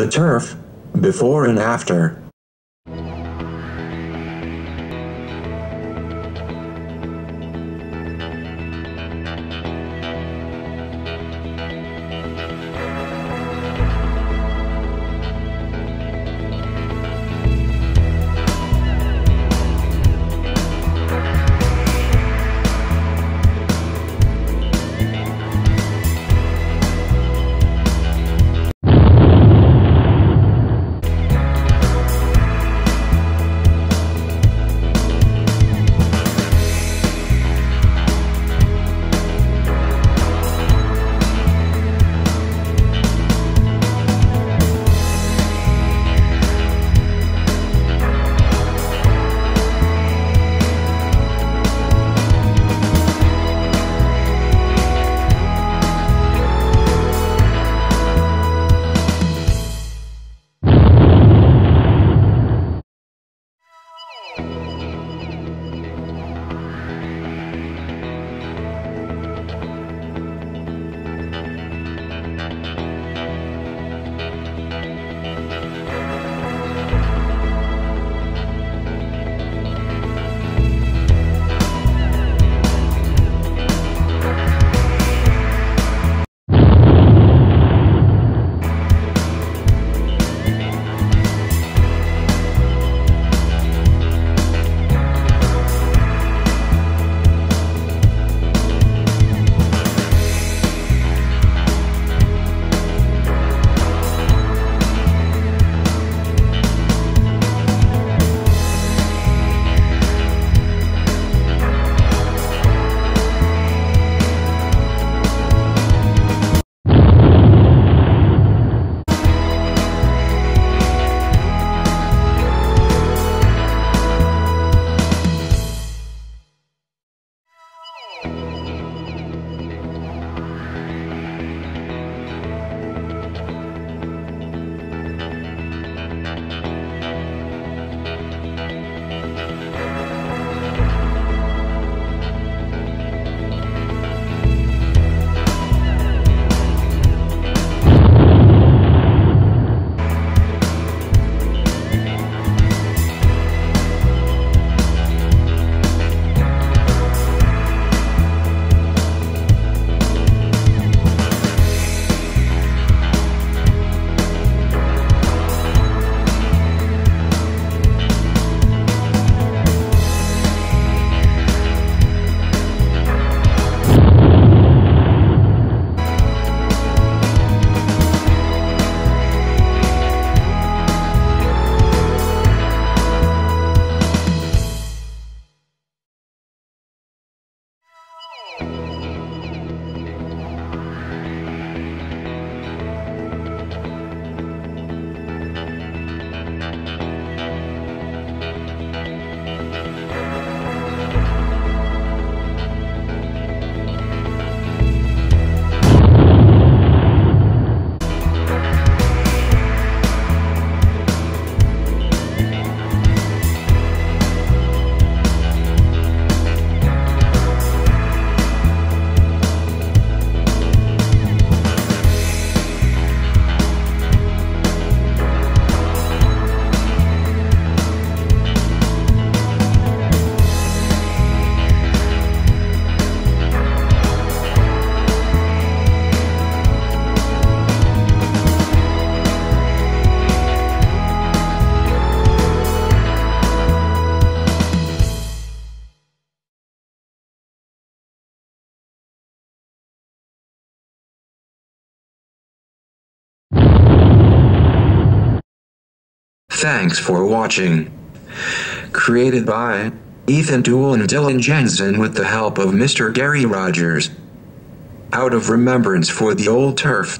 The turf, before and after. Thanks for watching. Created by Ethan Duwell and Dylan Janszen with the help of Mr. Gary Rogers. Out of remembrance for the old turf.